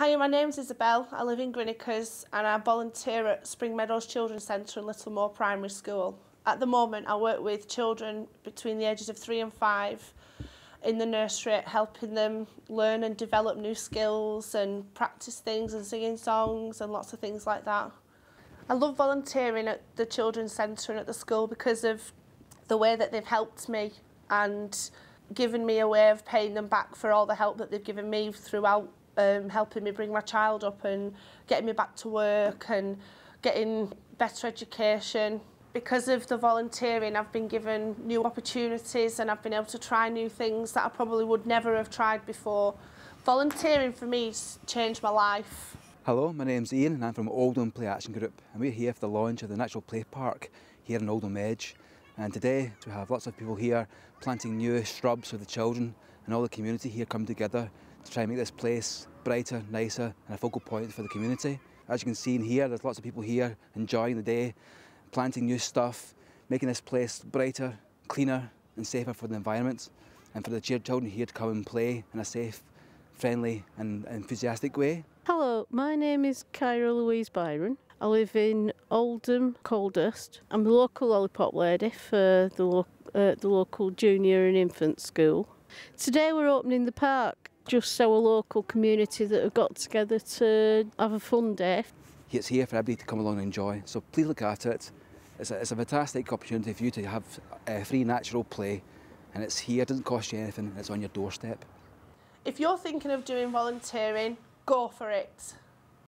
Hi, my name's Isabel. I live in Greenacres and I volunteer at Spring Meadows Children's Centre in Littlemoor Primary School. At the moment, I work with children between the ages of three and five in the nursery, helping them learn and develop new skills and practice things and singing songs and lots of things like that. I love volunteering at the Children's Centre and at the school because of the way that they've helped me and given me a way of paying them back for all the help that they've given me throughout um, helping me bring my child up and getting me back to work and getting better education. Because of the volunteering, I've been given new opportunities and I've been able to try new things that I probably would never have tried before. Volunteering for me changed my life. Hello, my name's Ian and I'm from Oldham Play Action Group and we're here for the launch of the Natural Play Park here in Oldham Edge. And today we have lots of people here planting new shrubs for the children and all the community here come together to try and make this place brighter, nicer and a focal point for the community. As you can see in here, there's lots of people here enjoying the day, planting new stuff, making this place brighter, cleaner and safer for the environment and for the children here to come and play in a safe, friendly and enthusiastic way. Hello, my name is Kyra Louise Byron. I live in Oldham, Coldhurst. I'm the local lollipop lady for the, lo uh, the local junior and infant school. Today we're opening the park just so a local community that have got together to have a fun day. It's here for everybody to come along and enjoy, so please look at it. It's a, it's a fantastic opportunity for you to have uh, free natural play and it's here, it doesn't cost you anything, it's on your doorstep. If you're thinking of doing volunteering, go for it.